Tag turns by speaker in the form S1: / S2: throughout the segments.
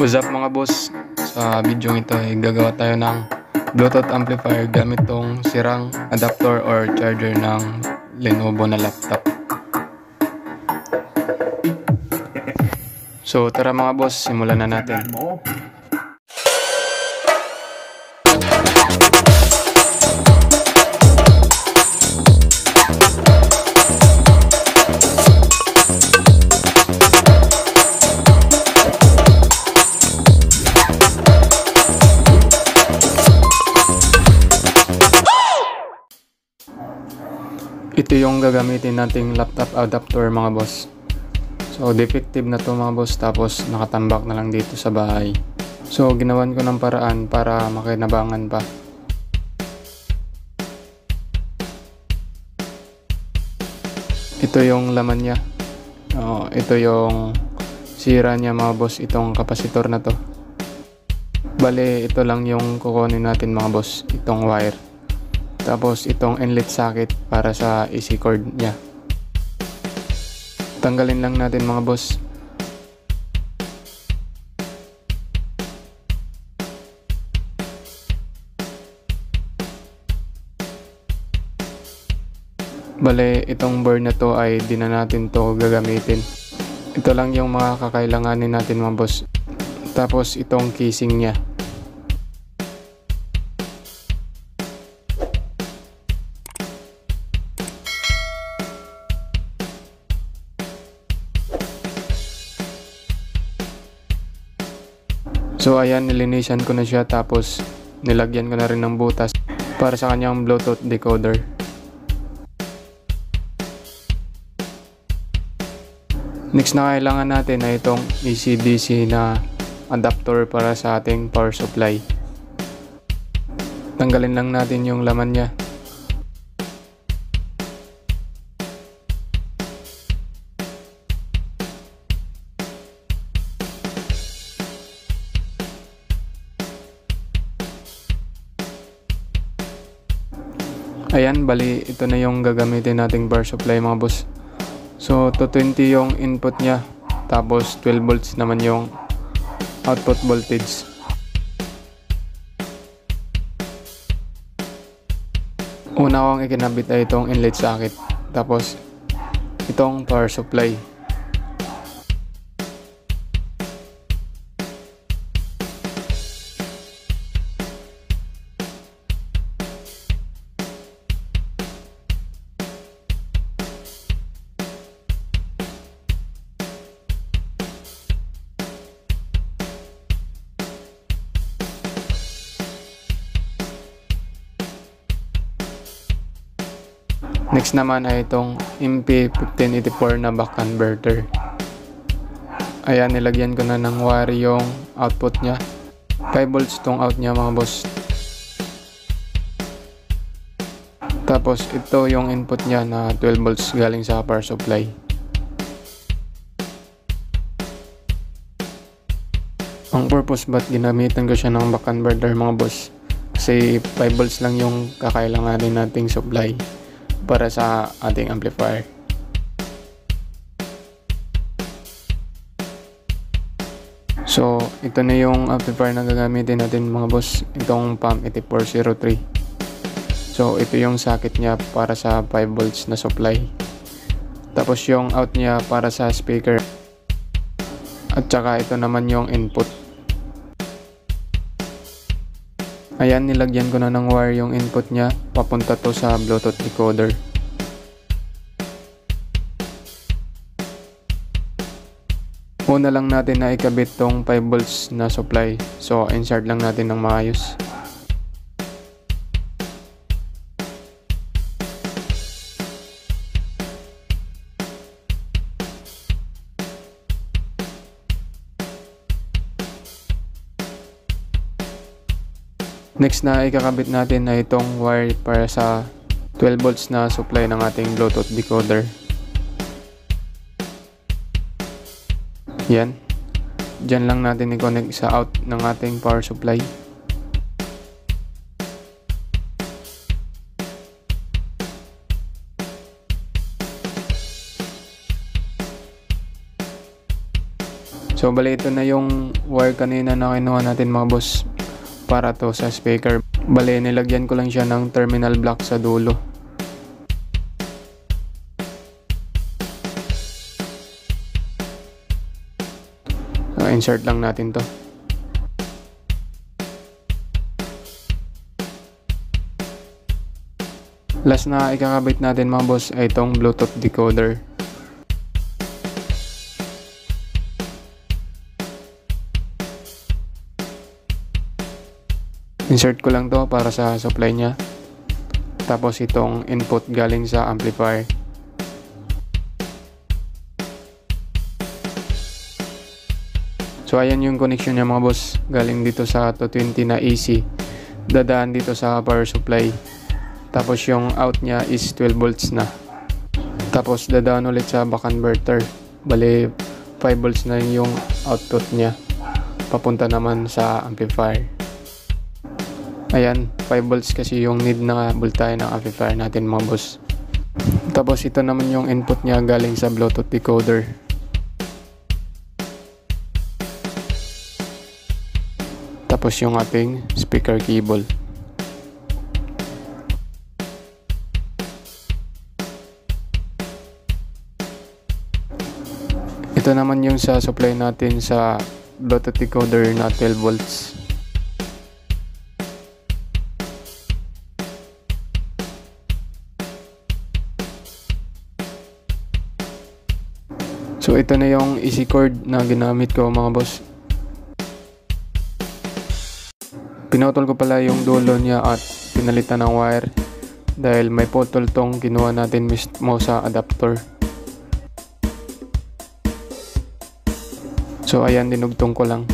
S1: What's up mga boss? Sa video ito ay gagawa tayo ng Bluetooth amplifier gamit tong sirang adapter or charger ng Lenovo na laptop. So tara mga boss, simulan na natin. Ito yung gagamitin nating laptop adapter mga boss. So defective na to mga boss tapos nakatambak na lang dito sa bahay. So ginawan ko ng paraan para makinabangan pa. Ito yung laman niya. Oh, ito yung sira niya mga boss itong kapasitor na to. Bale ito lang yung kukunin natin mga boss itong wire. Tapos itong inlet socket para sa AC cord niya. Tanggalin lang natin mga boss. Bale, itong burn na to ay di na natin to gagamitin. Ito lang yung mga kakailanganin natin mga boss. Tapos itong casing niya. So ayan, nilinisan ko na siya tapos nilagyan ko na rin ng butas para sa kanyang Bluetooth decoder. Next na kailangan natin ay itong AC-DC na adapter para sa ating power supply. Tanggalin lang natin yung laman niya. Ayan, bali ito na yung gagamitin nating power supply mga boss. So, 220 yung input niya. Tapos, 12 volts naman yung output voltage. Una kong ikinabit ay itong inlet socket. Tapos, itong power supply. Next naman ay itong MP1584 na back converter. Ayan, nilagyan ko na ng wire yung output niya. 5 volts tong out niya mga boss. Tapos ito yung input niya na 12 volts galing sa power supply. Ang purpose ba't ginamitan ko siya ng back converter mga boss? Kasi 5 volts lang yung kakailanganin nating supply para sa ating amplifier. So, ito na yung amplifier na gagamitin natin mga boss. Itong PAM 8403. So, ito yung socket niya para sa 5 volts na supply. Tapos yung out niya para sa speaker. At saka ito naman yung input. Ayan, nilagyan ko na ng wire yung input niya. Papunta to sa Bluetooth decoder. Una lang natin na ikabit tong 5 volts na supply. So, insert lang natin ng maayos. Next na ikakabit natin na itong wire para sa 12 volts na supply ng ating Bluetooth decoder. Yan. Diyan lang natin i-connect sa out ng ating power supply. So bali ito na yung wire kanina na kinuha natin mga boss para to sa speaker. Bali nilagyan ko lang siya ng terminal block sa dulo. So insert lang natin to. Last na ikakabit natin mga boss ay itong Bluetooth decoder. Insert ko lang to para sa supply niya. Tapos itong input galing sa amplifier. So ayan yung connection niya mga boss. Galing dito sa 220 na AC. Dadaan dito sa power supply. Tapos yung out niya is 12 volts na. Tapos dadaan ulit sa back converter. Bali 5 volts na yung output niya. Papunta naman sa amplifier. Ayan, 5 volts kasi yung need na voltahe ng amplifier natin mga boss. Tapos ito naman yung input niya galing sa Bluetooth decoder. Tapos yung ating speaker cable. Ito naman yung sa supply natin sa Bluetooth decoder na 12 volts. So ito na yung easy cord na ginamit ko mga boss. Pinutol ko pala yung dulo niya at pinalitan ng wire dahil may putol tong kinuha natin mismo sa adapter. So ayan dinugtong ko lang.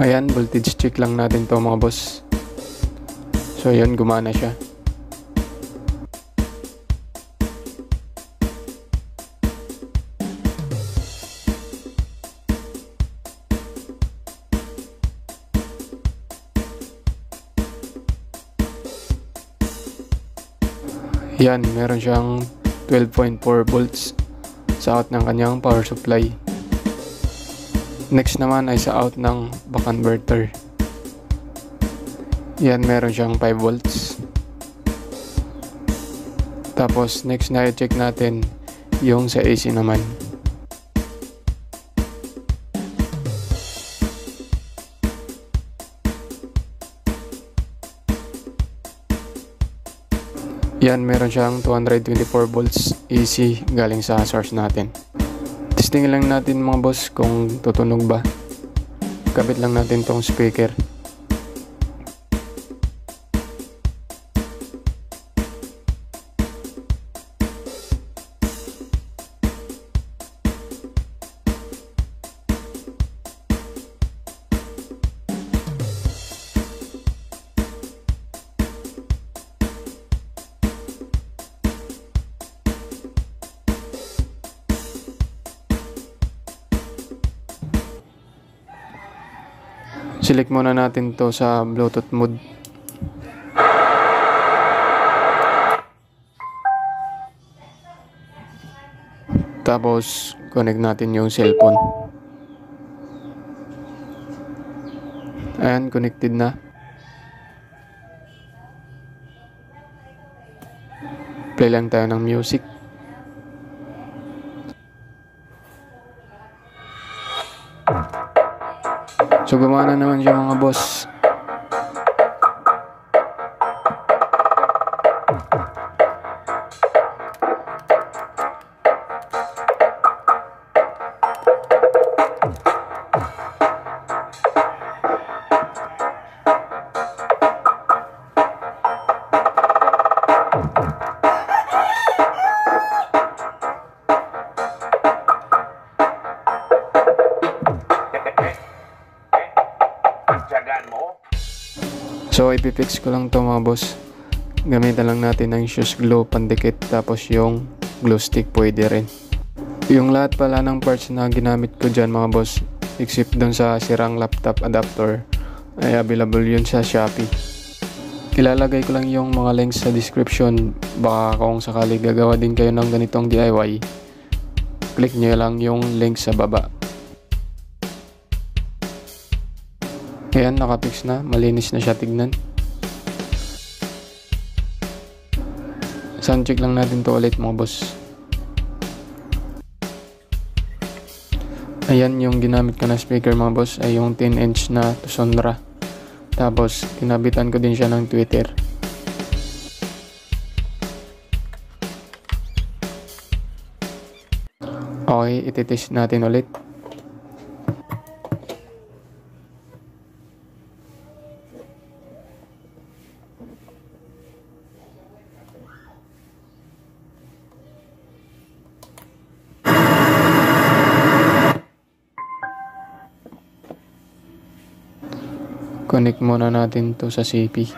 S1: Ayan, voltage check lang natin to mga boss. So ayan, gumana siya. Yan, meron siyang 12.4 volts sa out ng kanyang power supply. Next naman ay sa out ng back converter. Yan, meron siyang 5 volts. Tapos, next na i-check natin yung sa AC naman. Yan, meron siyang 224 volts AC galing sa source natin. Testing lang natin mga boss kung tutunog ba. Kabit lang natin tong speaker. Select muna natin to sa Bluetooth mode. Tapos, connect natin yung cellphone. Ayan, connected na. Play lang tayo ng music. So gumana naman siya mga boss. So ipipix ko lang to mga boss. Gamitan lang natin ng shoes glue pandikit tapos yung glue stick pwede rin. Yung lahat pala ng parts na ginamit ko dyan mga boss except dun sa sirang laptop adapter ay available yun sa Shopee. Ilalagay ko lang yung mga links sa description. Baka kung sakali gagawa din kayo ng ganitong DIY, click nyo lang yung link sa baba. Ayan, nakapix na. Malinis na siya tignan. Sound check lang natin to ulit mga boss. Ayan yung ginamit ko na speaker mga boss ay yung 10 inch na Sonora. Tapos kinabitan ko din siya ng Twitter. Okay, ititest natin ulit. Connect muna natin to sa CP.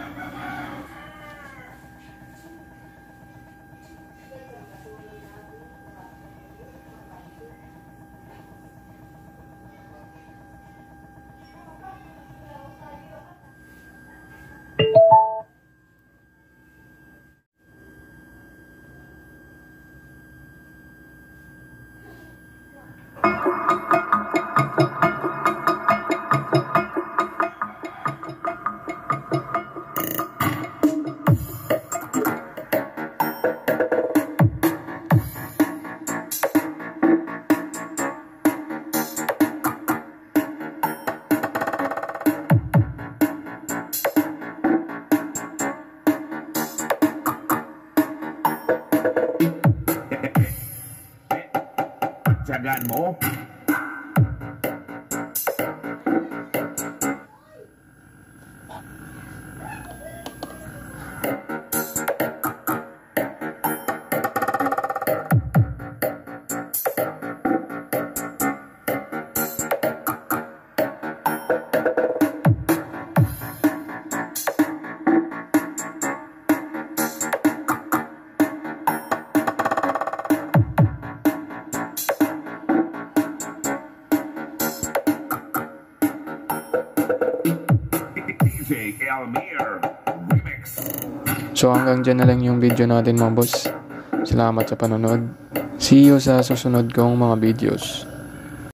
S2: chẳng hạn mổ
S1: So hanggang dyan na lang yung video natin mga boss. Salamat sa panonood. See you sa susunod kong mga videos.